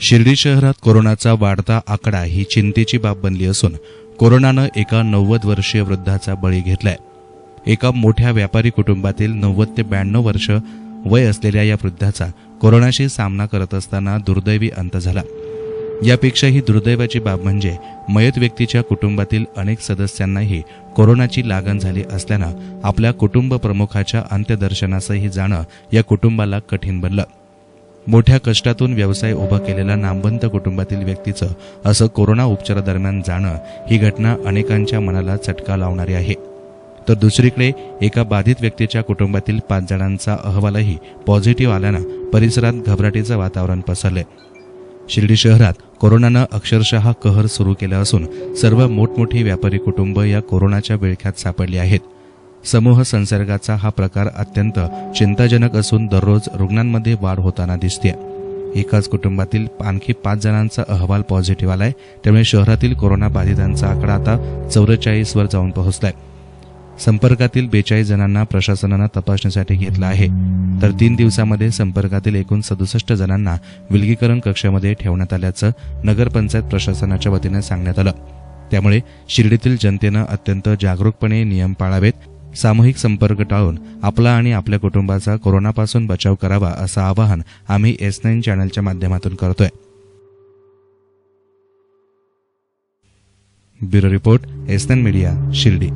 शिर्डी शहरात कोरोनाचा वाढता आकडा ही चिंतेची बाब बनली असून कोरोनानं एका नव्वद वर्षीय वृद्धाचा बळी घेतलाय. एका मोठ्या व्यापारी कुटुंबातील नव्वद ते ब्याण्णव वर्ष वय असलेल्या या वृद्धाचा कोरोनाशी सामना करत असताना दुर्दैवी अंत झाला. यापेक्षाही दुर्दैवाची बाब म्हणजे मयत व्यक्तीच्या कुटुंबातील अनेक सदस्यांनाही कोरोनाची लागण झाली असल्यानं आपल्या कुटुंब प्रमुखाच्या अंत्यदर्शनासही जाणं या कुटुंबाला कठीण बनलं. मोठ्या कष्टातून व्यवसाय उभा केलेल्या नामवंत कुटुंबातील व्यक्तीचं असं कोरोना उपचारादरम्यान जाणं ही घटना अनेकांच्या मनाला चटका लावणारी आहे. तर दुसरीकडे एका बाधित व्यक्तीच्या कुटुंबातील पाच जणांचा अहवालही पॉझिटिव्ह आल्यानं परिसरात घबराटीचं वातावरण पसरलंय. शिर्डी शहरात कोरोनानं अक्षरशः कहर सुरू केला असून सर्व मोठमोठी व्यापारी कुटुंब या कोरोनाच्या विळख्यात सापडली आहेत. समूह संसर्गाचा हा प्रकार अत्यंत चिंताजनक असून दररोज रुग्णांमध्ये वाढ होताना दिसते एकाच कुटुंबातील आणखी पाच जणांचा अहवाल पॉझिटिव्ह आलाय. त्यामुळे शहरातील कोरोना बाधितांचा आकडा आता चौवेचाळीसवर जाऊन पोहोचलाय. संपर्कातील बेचाळीस जणांना प्रशासनानं तपासणीसाठी घेतलं आहे. तर तीन दिवसामध्ये संपर्कातील एकूण सदुसष्ट जणांना विलगीकरण कक्षामध्ये ठेवण्यात आल्याचं नगरपंचायत प्रशासनाच्या वतीनं सांगण्यात आलं. त्यामुळे शिर्डीतील जनतेनं अत्यंत जागरूकपणे नियम पाळावेत. सामूहिक संपर्क टाळून आपला आणि आपल्या कुटुंबाचा कोरोनापासून बचाव करावा असं आवाहन आम्ही एस नाईन चॅनलच्या माध्यमातून करतोय. Bureau report S nine media Shirdi.